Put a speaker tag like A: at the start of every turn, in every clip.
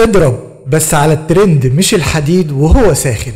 A: اضرب بس على الترند مش الحديد وهو ساخن.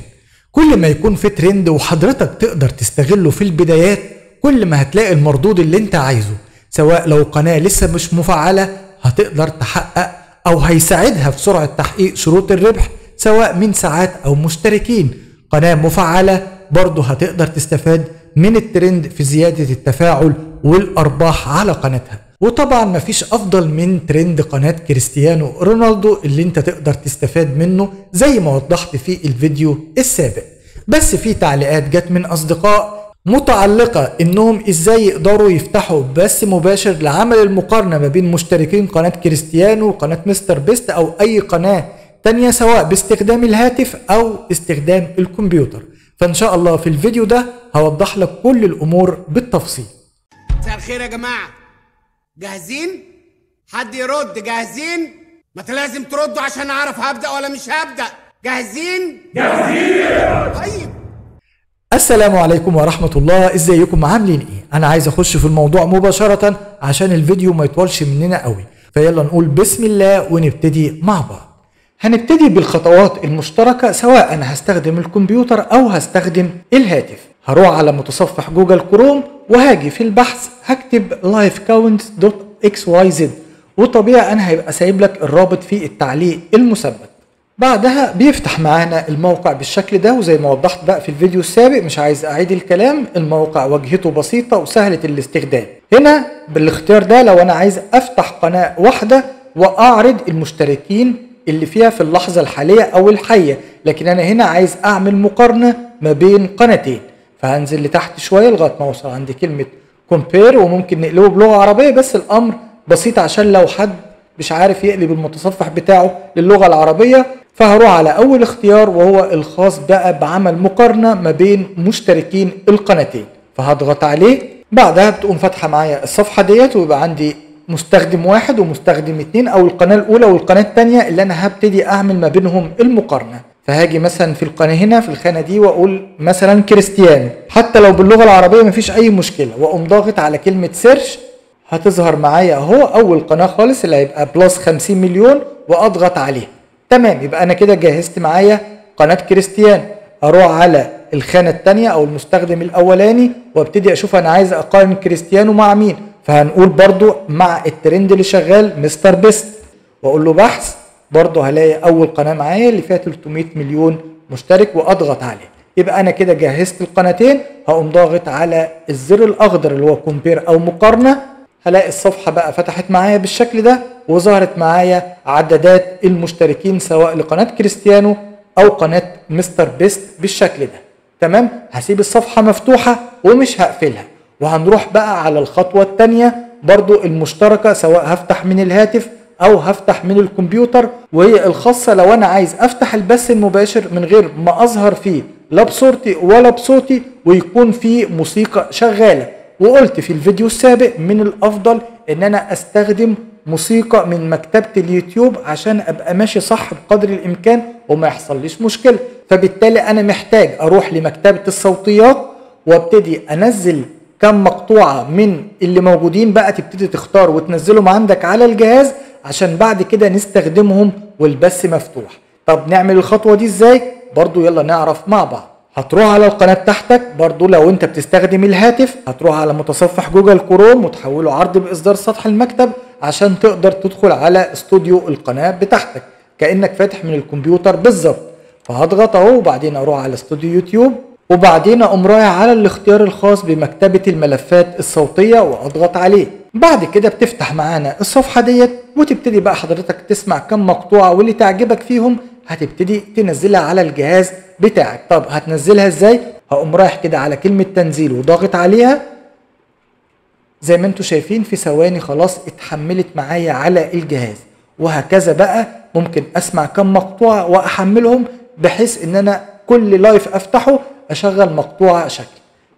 A: كل ما يكون في ترند وحضرتك تقدر تستغله في البدايات كل ما هتلاقي المردود اللي انت عايزه. سواء لو قناة لسه مش مفعلة هتقدر تحقق أو هيساعدها في سرعة تحقيق شروط الربح سواء من ساعات أو مشتركين. قناة مفعلة برضه هتقدر تستفاد من الترند في زيادة التفاعل والأرباح على قناتها. وطبعا مفيش أفضل من ترند قناة كريستيانو رونالدو اللي انت تقدر تستفاد منه زي ما وضحت في الفيديو السابق. بس في تعليقات جت من أصدقاء متعلقة إنهم إزاي يقدروا يفتحوا بث مباشر لعمل المقارنة ما بين مشتركين قناة كريستيانو وقناة مستر بيست أو أي قناة تانية سواء باستخدام الهاتف أو استخدام الكمبيوتر. فإن شاء الله في الفيديو ده هوضح لك كل الأمور بالتفصيل.
B: مساء الخير يا جماعة. جاهزين؟ حد يرد جاهزين؟ ما لازم تردوا عشان اعرف هبدأ ولا مش هبدأ. جاهزين؟ جاهزين. طيب.
A: السلام عليكم ورحمة الله. ازيكم؟ عاملين إيه؟ أنا عايز اخش في الموضوع مباشرة عشان الفيديو ما يطولش مننا قوي. فيلا نقول بسم الله ونبتدي مع بعض. هنبتدي بالخطوات المشتركة سواء هستخدم الكمبيوتر أو هستخدم الهاتف. هروح على متصفح جوجل كروم وهاجي في البحث هكتب lifecounts.xyz وطبيعي أنا هيبقى سايب لك الرابط في التعليق المثبت. بعدها بيفتح معانا الموقع بالشكل ده وزي ما وضحت بقى في الفيديو السابق مش عايز أعيد الكلام الموقع واجهته بسيطة وسهلة الاستخدام. هنا بالاختيار ده لو أنا عايز أفتح قناة واحدة وأعرض المشتركين اللي فيها في اللحظة الحالية أو الحية لكن أنا هنا عايز أعمل مقارنة ما بين قناتين. فهنزل لتحت شوية لغاية ما أوصل عند كلمة compare وممكن نقلبه بلغة عربية. بس الأمر بسيط عشان لو حد مش عارف يقلب المتصفح بتاعه للغة العربية فهروح على أول اختيار وهو الخاص بقى بعمل مقارنة ما بين مشتركين القناتين. فهضغط عليه. بعدها بتقوم فاتحة معايا الصفحة ديت ويبقى عندي مستخدم واحد ومستخدم اتنين أو القناة الأولى والقناة التانية اللي أنا هبتدي أعمل ما بينهم المقارنة. فهاجي مثلا في القناة هنا في الخانة دي وأقول مثلا كريستيانو. حتى لو باللغة العربية مفيش أي مشكلة. وأقوم ضاغط على كلمة search هتظهر معايا أهو أول قناة خالص اللي هيبقى plus 50 مليون وأضغط عليها. تمام يبقى أنا كده جهزت معايا قناة كريستيانو أروح على الخانة الثانية أو المستخدم الأولاني وأبتدي أشوف أنا عايز أقارن كريستيانو مع مين. فهنقول برضو مع الترند اللي شغال مستر بيست وأقول له بحث برضو هلاقي أول قناة معايا اللي فيها 300 مليون مشترك وأضغط عليه. يبقى أنا كده جهزت القناتين هقوم ضاغط على الزر الأخضر اللي هو compare أو مقارنة. هلاقي الصفحة بقى فتحت معايا بالشكل ده وظهرت معايا عدادات المشتركين سواء لقناة كريستيانو أو قناة مستر بيست بالشكل ده. تمام؟ هسيب الصفحة مفتوحة ومش هقفلها. وهنروح بقى على الخطوة التانية برضو المشتركة سواء هفتح من الهاتف أو هفتح من الكمبيوتر وهي الخاصة لو أنا عايز أفتح البث المباشر من غير ما أظهر فيه لا بصورتي ولا بصوتي ويكون فيه موسيقى شغالة. وقلت في الفيديو السابق من الأفضل إن أنا أستخدم موسيقى من مكتبة اليوتيوب عشان أبقى ماشي صح بقدر الإمكان وما يحصليش مشكلة. فبالتالي أنا محتاج أروح لمكتبة الصوتيات وأبتدي أنزل كم مقطوعة من اللي موجودين بقى تبتدي تختار وتنزلهم عندك على الجهاز. عشان بعد كده نستخدمهم والبث مفتوح. طب نعمل الخطوة دي إزاي؟ برضو يلا نعرف مع بعض. هتروح على القناة بتاعتك برضو لو انت بتستخدم الهاتف هتروح على متصفح جوجل كروم وتحوله عرض بإصدار سطح المكتب عشان تقدر تدخل على استوديو القناة بتاعتك. كأنك فاتح من الكمبيوتر بالظبط. فهضغط اهو وبعدين أروح على استوديو يوتيوب. وبعدين اقوم رايح على الاختيار الخاص بمكتبة الملفات الصوتية وأضغط عليه. بعد كده بتفتح معانا الصفحة ديت وتبتدي بقى حضرتك تسمع كم مقطوعة واللي تعجبك فيهم هتبتدي تنزلها على الجهاز بتاعك. طب هتنزلها إزاي؟ هقوم رايح كده على كلمة تنزيل وضاغط عليها. زي ما أنتم شايفين في ثواني خلاص اتحملت معايا على الجهاز. وهكذا بقى ممكن أسمع كم مقطوعة وأحملهم بحيث إن أنا كل لايف أفتحه أشغل مقطوعة شكل.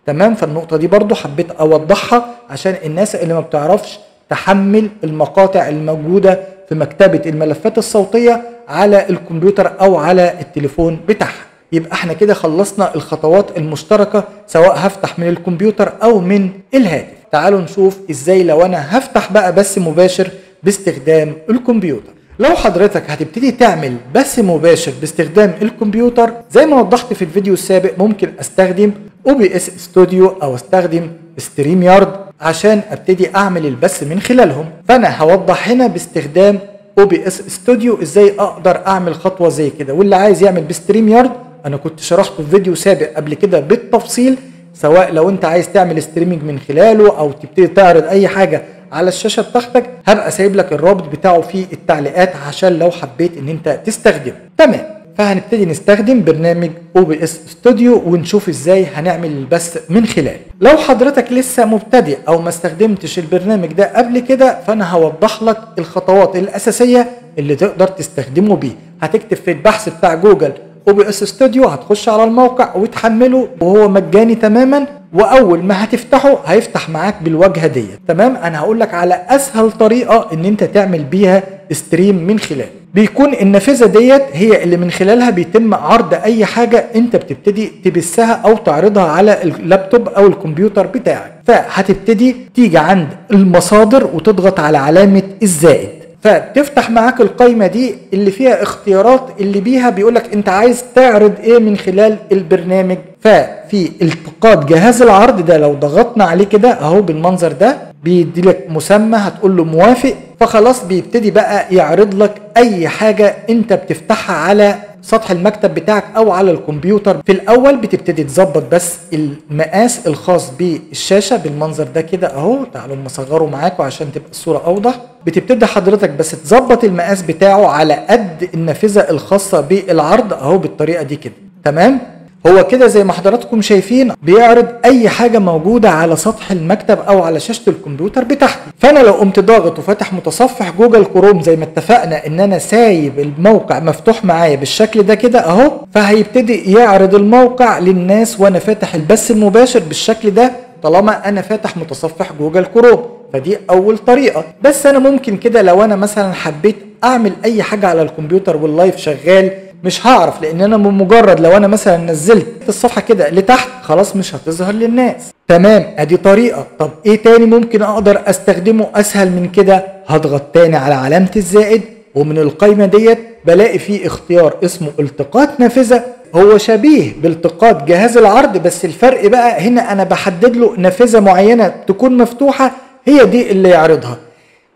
A: تمام؟ فالنقطة دي برضو حبيت أوضحها عشان الناس اللي ما بتعرفش تحمل المقاطع الموجودة في مكتبة الملفات الصوتية على الكمبيوتر أو على التليفون بتاعها. يبقى إحنا كده خلصنا الخطوات المشتركة سواء هفتح من الكمبيوتر أو من الهاتف. تعالوا نشوف إزاي لو أنا هفتح بقى بث مباشر باستخدام الكمبيوتر. لو حضرتك هتبتدي تعمل بث مباشر باستخدام الكمبيوتر زي ما وضحت في الفيديو السابق ممكن أستخدم OBS Studio أو أستخدم StreamYard عشان أبتدي أعمل البث من خلالهم. فأنا هوضح هنا باستخدام OBS Studio إزاي أقدر أعمل خطوة زي كده. واللي عايز يعمل ب StreamYard أنا كنت شرحته في فيديو سابق قبل كده بالتفصيل سواء لو أنت عايز تعمل streaming من خلاله أو تبتدي تعرض أي حاجة على الشاشة بتاعتك هبقى سايب لك الرابط بتاعه في التعليقات عشان لو حبيت إن أنت تستخدمه. تمام. فهنبتدي نستخدم برنامج OBS Studio ونشوف إزاي هنعمل البث من خلاله. لو حضرتك لسه مبتدئ أو ما استخدمتش البرنامج ده قبل كده فأنا هوضح لك الخطوات الأساسية اللي تقدر تستخدمه بيه. هتكتب في البحث بتاع جوجل OBS Studio هتخش على الموقع وتحمله وهو مجاني تماما وأول ما هتفتحه هيفتح معاك بالواجهة ديت. تمام؟ أنا هقول لك على أسهل طريقة إن أنت تعمل بيها ستريم من خلاله بيكون النافذة ديت هي اللي من خلالها بيتم عرض أي حاجة أنت بتبتدي تبثها أو تعرضها على اللابتوب أو الكمبيوتر بتاعك. فهتبتدي تيجي عند المصادر وتضغط على علامة الزائد فبتفتح معاك القايمة دي اللي فيها اختيارات اللي بيها بيقولك انت عايز تعرض إيه من خلال البرنامج. ففي التقاط جهاز العرض ده لو ضغطنا عليه كده اهو بالمنظر ده بيدي لك مسمى هتقول له موافق. فخلاص بيبتدي بقى يعرض لك أي حاجة انت بتفتحها على سطح المكتب بتاعك أو على الكمبيوتر. في الأول بتبتدي تظبط بس المقاس الخاص بالشاشة بالمنظر ده كده أهو. تعالوا نصغره معاكم عشان تبقى الصورة أوضح. بتبتدي حضرتك بس تظبط المقاس بتاعه على قد النافذة الخاصة بالعرض أهو بالطريقة دي كده. تمام؟ هو كده زي ما حضراتكم شايفين بيعرض أي حاجة موجودة على سطح المكتب أو على شاشة الكمبيوتر بتاعتي. فأنا لو قمت ضاغط وفاتح متصفح جوجل كروم زي ما اتفقنا إن أنا سايب الموقع مفتوح معايا بالشكل ده كده أهو فهيبتدي يعرض الموقع للناس وأنا فاتح البث المباشر بالشكل ده طالما أنا فاتح متصفح جوجل كروم. فدي أول طريقة. بس أنا ممكن كده لو أنا مثلا حبيت أعمل أي حاجة على الكمبيوتر وال live شغال مش هعرف لأن أنا بمجرد لو أنا مثلا نزلت الصفحة كده لتحت خلاص مش هتظهر للناس. تمام أدي طريقة. طب إيه تاني ممكن أقدر أستخدمه أسهل من كده؟ هضغط تاني على علامة الزائد ومن القايمة ديت بلاقي فيه اختيار اسمه التقاط نافذة. هو شبيه بالتقاط جهاز العرض بس الفرق بقى هنا أنا بحدد له نافذة معينة تكون مفتوحة هي دي اللي يعرضها.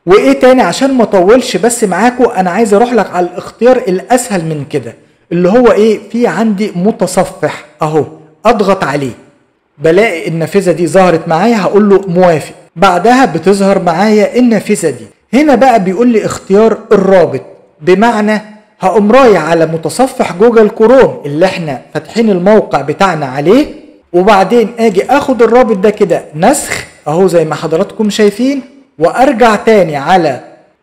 A: وإيه تاني عشان ما اطولش بس معاكم أنا عايز أروح لك على الاختيار الأسهل من كده اللي هو إيه؟ في عندي متصفح أهو أضغط عليه. بلاقي النافذة دي ظهرت معايا هقول له موافق. بعدها بتظهر معايا النافذة دي. هنا بقى بيقول لي اختيار الرابط. بمعنى هقوم رايح على متصفح جوجل كروم اللي إحنا فاتحين الموقع بتاعنا عليه وبعدين آجي آخد الرابط ده كده. نسخ أهو زي ما حضراتكم شايفين. وأرجع تاني على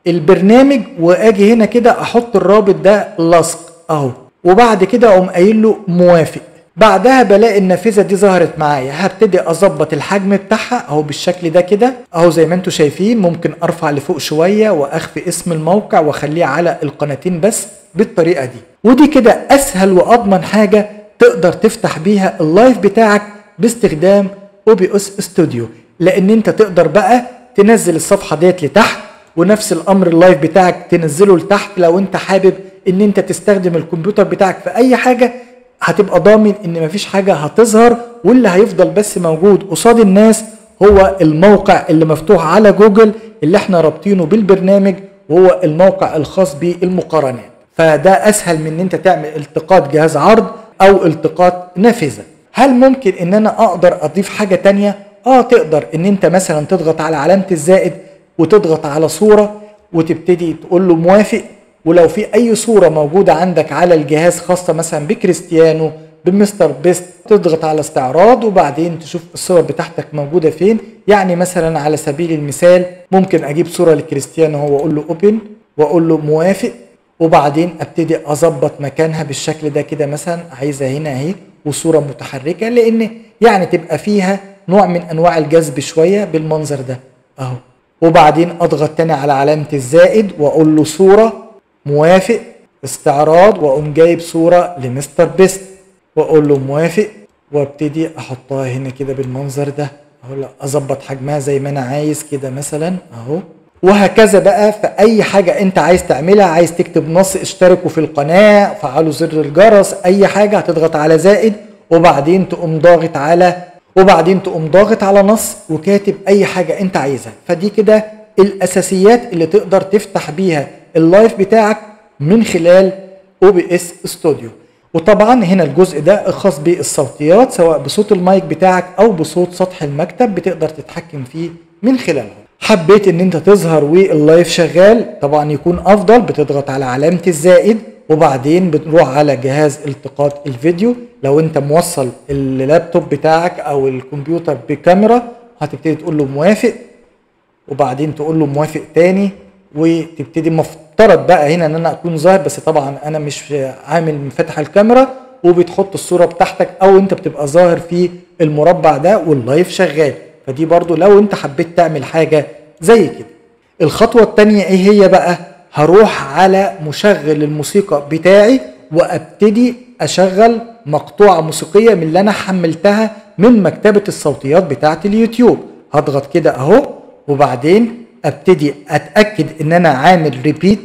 A: البرنامج وآجي هنا كده أحط الرابط ده لصق أهو. وبعد كده أقوم قايل له موافق. بعدها بلاقي النافذة دي ظهرت معايا. هبتدي أظبط الحجم بتاعها أهو بالشكل ده كده. أهو زي ما أنتم شايفين ممكن أرفع لفوق شوية وأخفي اسم الموقع وأخليه على القناتين بس بالطريقة دي. ودي كده أسهل وأضمن حاجة تقدر تفتح بيها ال live بتاعك باستخدام OBS Studio. لأن انت تقدر بقى تنزل الصفحة ديت لتحت ونفس الأمر ال live بتاعك تنزله لتحت. لو أنت حابب إن أنت تستخدم الكمبيوتر بتاعك في أي حاجة هتبقى ضامن إن مفيش حاجة هتظهر واللي هيفضل بس موجود قصاد الناس هو الموقع اللي مفتوح على جوجل اللي إحنا رابطينه بالبرنامج وهو الموقع الخاص بالمقارنات. فده أسهل من إن أنت تعمل التقاط جهاز عرض أو التقاط نافذة. هل ممكن إن أنا أقدر أضيف حاجة تانية؟ آه تقدر إن أنت مثلا تضغط على علامة الزائد وتضغط على صورة وتبتدي تقول له موافق ولو في أي صورة موجودة عندك على الجهاز خاصة مثلا بكريستيانو بمستر بيست تضغط على استعراض وبعدين تشوف الصور بتاعتك موجودة فين. يعني مثلا على سبيل المثال ممكن أجيب صورة لكريستيانو هو أقول له open وأقول له موافق وبعدين أبتدي أظبط مكانها بالشكل ده كده مثلا عايزها هنا أهي وصورة متحركة لأن يعني تبقى فيها نوع من أنواع الجذب شوية بالمنظر ده أهو. وبعدين أضغط تاني على علامة الزائد وأقول له صورة موافق استعراض وأقوم جايب صورة لمستر بيست. وأقول له موافق وأبتدي أحطها هنا كده بالمنظر ده. أهو أظبط حجمها زي ما أنا عايز كده مثلا أهو. وهكذا بقى في أي حاجة أنت عايز تعملها عايز تكتب نص اشتركوا في القناة فعلوا زر الجرس أي حاجة هتضغط على زائد. وبعدين تقوم ضاغط على وبعدين تقوم ضاغط على نص وكاتب أي حاجة أنت عايزها. فدي كده الأساسيات اللي تقدر تفتح بيها اللايف بتاعك من خلال OBS Studio. وطبعا هنا الجزء ده خاص بالصوتيات سواء بصوت المايك بتاعك أو بصوت سطح المكتب بتقدر تتحكم فيه من خلالها. حبيت إن أنت تظهر وال live شغال طبعا يكون أفضل بتضغط على علامة الزائد وبعدين بتروح على جهاز التقاط الفيديو. لو انت موصل اللابتوب بتاعك أو الكمبيوتر بكاميرا هتبتدي تقول له موافق وبعدين تقول له موافق تاني وتبتدي مفترض بقى هنا ان أنا اكون ظاهر بس طبعا أنا مش عامل فاتح الكاميرا وبتحط الصورة بتاعتك أو انت بتبقى ظاهر في المربع ده واللايف شغال. فدي برضو لو انت حبيت تعمل حاجة زي كده. الخطوة التانية إيه هي بقى؟ هروح على مشغل الموسيقى بتاعي وأبتدي أشغل مقطوعة موسيقية من اللي أنا حملتها من مكتبة الصوتيات بتاعه اليوتيوب. هضغط كده أهو وبعدين أبتدي أتأكد إن أنا عامل repeat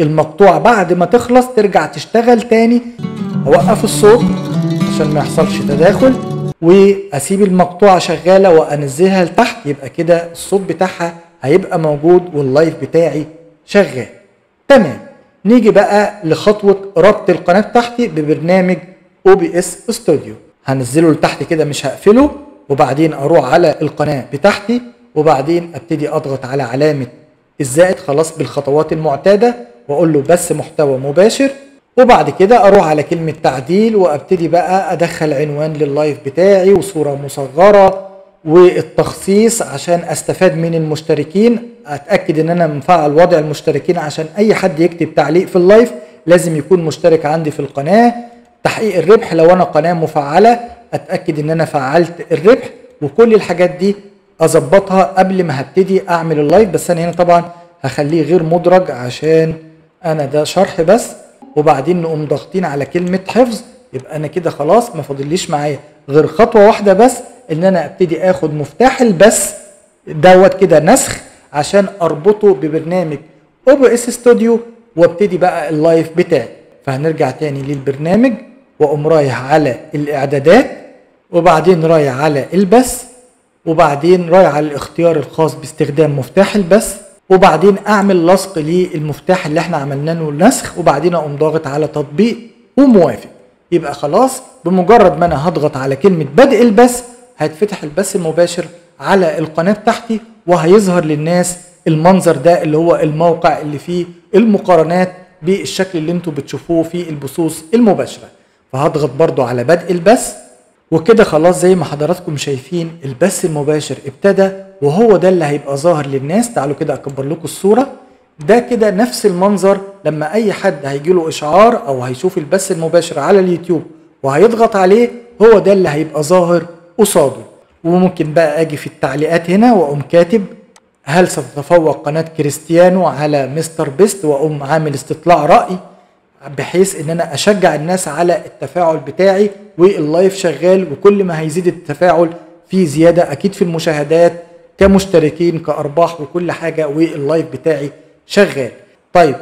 A: للمقطوعة. بعد ما تخلص ترجع تشتغل تاني. أوقف الصوت عشان ما يحصلش تداخل وأسيب المقطوعة شغالة وأنزلها لتحت. يبقى كده الصوت بتاعها هيبقى موجود وال live بتاعي شغال. تمام. نيجي بقى لخطوة ربط القناة بتاعتي ببرنامج OBS Studio هنزله لتحت كده مش هقفله وبعدين أروح على القناة بتاعتي وبعدين أبتدي أضغط على علامة الزائد خلاص بالخطوات المعتادة وأقول له بس محتوى مباشر. وبعد كده أروح على كلمة تعديل وأبتدي بقى أدخل عنوان لل live بتاعي وصورة مصغرة والتخصيص عشان أستفاد من المشتركين. أتأكد إن أنا مفعل وضع المشتركين عشان أي حد يكتب تعليق في ال live لازم يكون مشترك عندي في القناة. تحقيق الربح لو أنا قناة مفعلة أتأكد إن أنا فعلت الربح وكل الحاجات دي أظبطها قبل ما هبتدي أعمل اللايف. بس أنا هنا طبعا هخليه غير مدرج عشان أنا ده شرح بس. وبعدين نقوم ضاغطين على كلمة حفظ. يبقى أنا كده خلاص ما فاضليش معايا غير خطوة واحدة بس إن أنا أبتدي آخد مفتاح البث دوت كده نسخ. عشان أربطه ببرنامج OBS Studio وأبتدي بقى ال live بتاعي. فهنرجع تاني للبرنامج وأقوم رايح على الإعدادات وبعدين رايح على البث وبعدين رايح على الاختيار الخاص باستخدام مفتاح البث وبعدين أعمل لصق للمفتاح اللي إحنا عملنا له نسخ وبعدين أقوم ضاغط على تطبيق وموافق. يبقى خلاص بمجرد ما أنا هضغط على كلمة بدء البث هيتفتح البث المباشر على القناة بتاعتي وهيظهر للناس المنظر ده اللي هو الموقع اللي فيه المقارنات بالشكل اللي أنتوا بتشوفوه في البثوث المباشرة. فهضغط برضو على بدء البث وكده خلاص زي ما حضراتكم شايفين البث المباشر ابتدى وهو ده اللي هيبقى ظاهر للناس. تعالوا كده أكبر لكم الصورة. ده كده نفس المنظر لما أي حد هيجي له إشعار أو هيشوف البث المباشر على اليوتيوب وهيضغط عليه هو ده اللي هيبقى ظاهر قصاده. وممكن بقى أجي في التعليقات هنا وأقوم كاتب هل ستتفوق قناة كريستيانو على مستر بيست وأقوم عامل استطلاع رأي بحيث إن أنا أشجع الناس على التفاعل بتاعي وال live شغال وكل ما هيزيد التفاعل في زيادة أكيد في المشاهدات كمشتركين كأرباح وكل حاجة وال live بتاعي شغال. طيب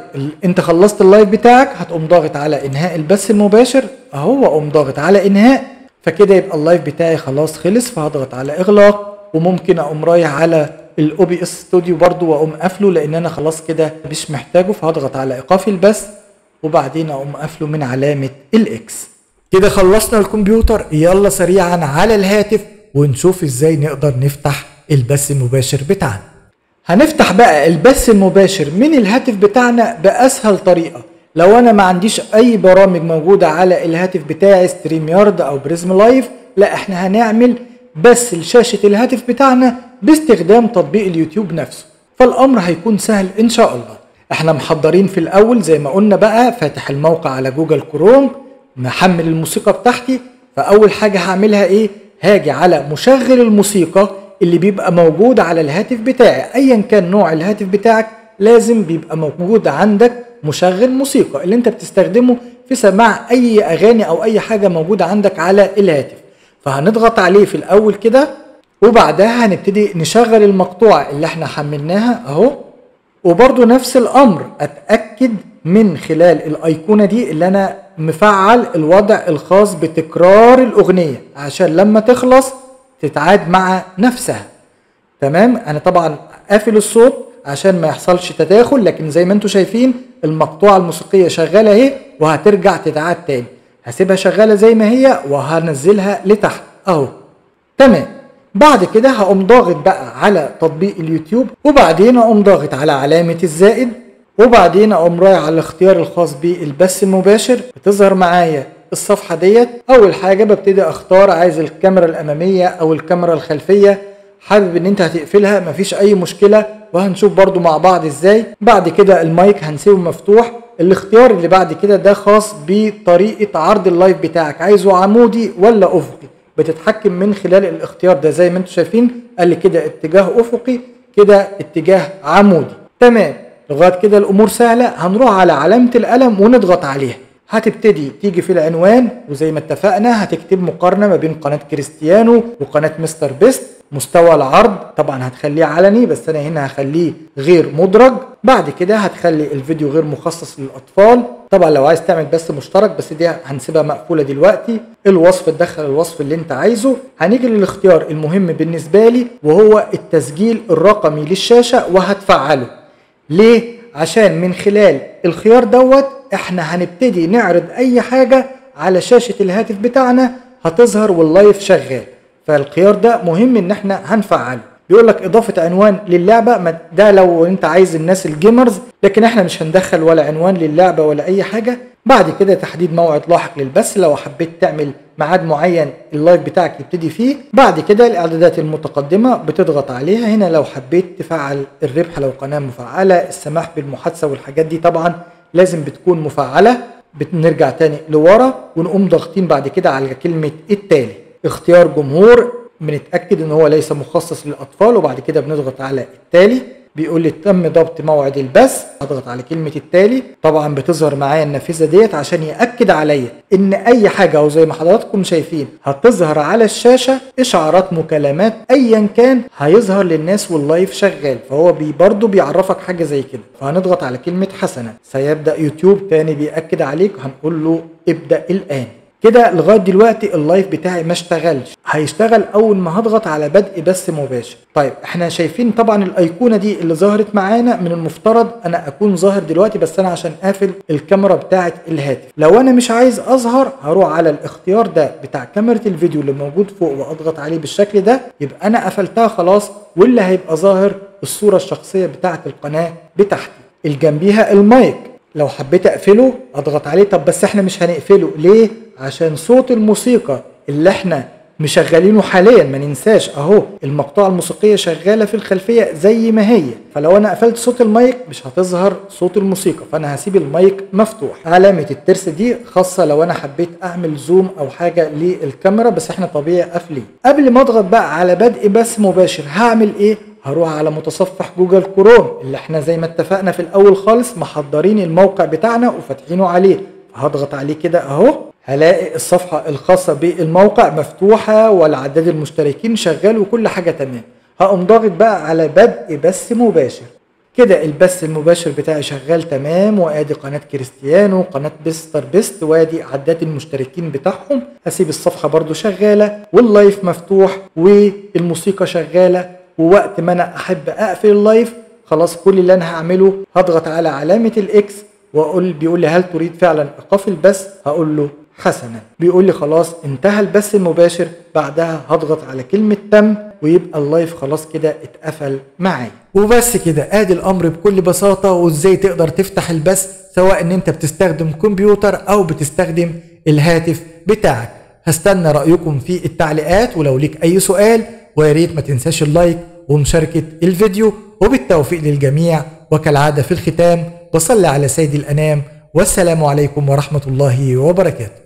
A: أنت خلصت ال live بتاعك؟ هتقوم ضاغط على إنهاء البث المباشر. أهو وأقوم ضاغط على إنهاء. فكده يبقى ال live بتاعي خلاص خلص فهضغط على إغلاق وممكن أقوم رايح على ال OBS Studio برضو وأقوم قافله لأن أنا خلاص كده مش محتاجه فهضغط على إيقاف البث وبعدين أقوم قافله من علامة ال X كده خلصنا الكمبيوتر. يلا سريعا على الهاتف ونشوف إزاي نقدر نفتح البث المباشر بتاعنا. هنفتح بقى البث المباشر من الهاتف بتاعنا بأسهل طريقة. لو أنا ما عنديش أي برامج موجودة على الهاتف بتاعي StreamYard أو PRISM Live لا إحنا هنعمل بس لشاشة الهاتف بتاعنا باستخدام تطبيق اليوتيوب نفسه. فالأمر هيكون سهل إن شاء الله. إحنا محضرين في الأول زي ما قلنا بقى فاتح الموقع على Google Chrome محمل الموسيقى بتاعتي. فأول حاجة هعملها إيه؟ هاجي على مشغل الموسيقى اللي بيبقى موجود على الهاتف بتاعي. ايا كان نوع الهاتف بتاعك لازم بيبقى موجود عندك مشغل موسيقى اللي انت بتستخدمه في سماع أي أغاني أو أي حاجة موجودة عندك على الهاتف. فهنضغط عليه في الأول كده وبعدها هنبتدي نشغل المقطوعة اللي إحنا حملناها أهو. وبرضو نفس الأمر أتأكد من خلال الأيقونة دي اللي أنا مفعل الوضع الخاص بتكرار الأغنية عشان لما تخلص تتعاد مع نفسها. تمام؟ أنا طبعا قافل الصوت عشان ما يحصلش تداخل لكن زي ما أنتم شايفين المقطوعة الموسيقية شغالة اهي وهترجع تتعاد تاني. هسيبها شغالة زي ما هي وهنزلها لتحت اهو. تمام. بعد كده هقوم ضاغط بقى على تطبيق اليوتيوب وبعدين اقوم ضاغط على علامة الزائد وبعدين اقوم رايح على الاختيار الخاص بالبث المباشر. بتظهر معايا الصفحة ديت. أول حاجة ببتدي أختار عايز الكاميرا الأمامية أو الكاميرا الخلفية. حابب إن أنت هتقفلها مفيش أي مشكلة. وهنشوف برضو مع بعض إزاي. بعد كده المايك هنسيبه مفتوح. الاختيار اللي بعد كده ده خاص بطريقة عرض ال live بتاعك. عايزه عمودي ولا أفقي؟ بتتحكم من خلال الاختيار ده. زي ما أنتم شايفين قال لي كده اتجاه أفقي كده اتجاه عمودي. تمام. لغاية كده الأمور سهلة. هنروح على علامة القلم ونضغط عليها. هتبتدي تيجي في العنوان وزي ما اتفقنا هتكتب مقارنة ما بين قناة كريستيانو وقناة مستر بيست. مستوى العرض طبعا هتخليه علني بس أنا هنا هخليه غير مدرج. بعد كده هتخلي الفيديو غير مخصص للأطفال. طبعا لو عايز تعمل بس مشترك بس دي هنسيبها مقفولة دلوقتي. الوصف تدخل الوصف اللي انت عايزه. هنيجي للاختيار المهم بالنسبة لي وهو التسجيل الرقمي للشاشة وهتفعله. ليه؟ عشان من خلال الخيار دوت إحنا هنبتدي نعرض اي حاجة على شاشة الهاتف بتاعنا هتظهر وال live شغال. فالخيار ده مهم ان إحنا هنفعله بيقول لك اضافة عنوان للعبة ده لو انت عايز الناس ال gamers لكن إحنا مش هندخل ولا عنوان للعبة ولا اي حاجة. بعد كده تحديد موعد لاحق للبث لو حبيت تعمل ميعاد معين ال live بتاعك يبتدي فيه بعد كده الإعدادات المتقدمة بتضغط عليها. هنا لو حبيت تفعل الربح لو قناة مفعلة السماح بالمحادثة والحاجات دي طبعا لازم بتكون مفعلة. بنرجع تاني لورا ونقوم ضاغطين بعد كده على كلمة التالي. اختيار جمهور بنتأكد إن هو ليس مخصص للأطفال وبعد كده بنضغط على التالي. بيقول لي تم ضبط موعد البث أضغط على كلمة التالي. طبعا بتظهر معايا النافذه ديت عشان يأكد عليا إن أي حاجة أو زي ما حضراتكم شايفين هتظهر على الشاشة إشعارات مكالمات ايا كان هيظهر للناس وال live شغال. فهو بي برضه بيعرفك حاجة زي كده. فهنضغط على كلمة حسنا سيبدأ يوتيوب تاني بيأكد عليك. هنقول له ابدأ الآن. كده لغاية دلوقتي اللايف بتاعي ما اشتغلش. هيشتغل أول ما هضغط على بدء بث مباشر. طيب إحنا شايفين طبعا الأيقونة دي اللي ظهرت معانا من المفترض أنا أكون ظاهر دلوقتي بس أنا عشان قافل الكاميرا بتاعه الهاتف. لو أنا مش عايز أظهر هروح على الاختيار ده بتاع كاميرا الفيديو اللي موجود فوق وأضغط عليه بالشكل ده يبقى أنا قفلتها خلاص واللي هيبقى ظاهر الصورة الشخصية بتاعه القناة بتاعتي. الجنبيها المايك. لو حبيت أقفله أضغط عليه. طب بس إحنا مش هنقفله. ليه؟ عشان صوت الموسيقى اللي إحنا مشغلينه حاليا ما ننساش أهو المقطوعة الموسيقية شغالة في الخلفية زي ما هي. فلو أنا قفلت صوت المايك مش هتظهر صوت الموسيقى فأنا هسيب المايك مفتوح. علامة الترس دي خاصة لو أنا حبيت أعمل zoom أو حاجة للكاميرا بس إحنا طبيعي قافلين. قبل ما أضغط بقى على بدء بث مباشر هعمل إيه؟ هروح على متصفح Google Chrome اللي إحنا زي ما اتفقنا في الأول خالص محضرين الموقع بتاعنا وفاتحينه عليه. هضغط عليه كده أهو. هلاقي الصفحة الخاصة بالموقع مفتوحة والعداد المشتركين شغال وكل حاجة تمام. هقوم ضاغط بقى على بدء بث مباشر. كده البث المباشر بتاعي شغال تمام وآدي قناة كريستيانو قناة مستر بيست وآدي عداد المشتركين بتاعهم. هسيب الصفحة برضو شغالة وال live مفتوح والموسيقى شغالة. ووقت ما أنا أحب أقفل ال live خلاص كل اللي أنا هعمله هضغط على علامة ال X واقول بيقول لي هل تريد فعلا إيقاف البث؟ هقول له حسنا. بيقول لي خلاص انتهى البث المباشر بعدها هضغط على كلمة تم ويبقى ال live خلاص كده اتقفل معايا. وبس كده ادي الامر بكل بساطة وازاي تقدر تفتح البث سواء ان انت بتستخدم كمبيوتر أو بتستخدم الهاتف بتاعك. هستنى رأيكم في التعليقات ولو ليك أي سؤال ويا ريت ما تنساش اللايك ومشاركة الفيديو. وبالتوفيق للجميع وكالعادة في الختام وصلي على سيد الأنام والسلام عليكم ورحمة الله وبركاته.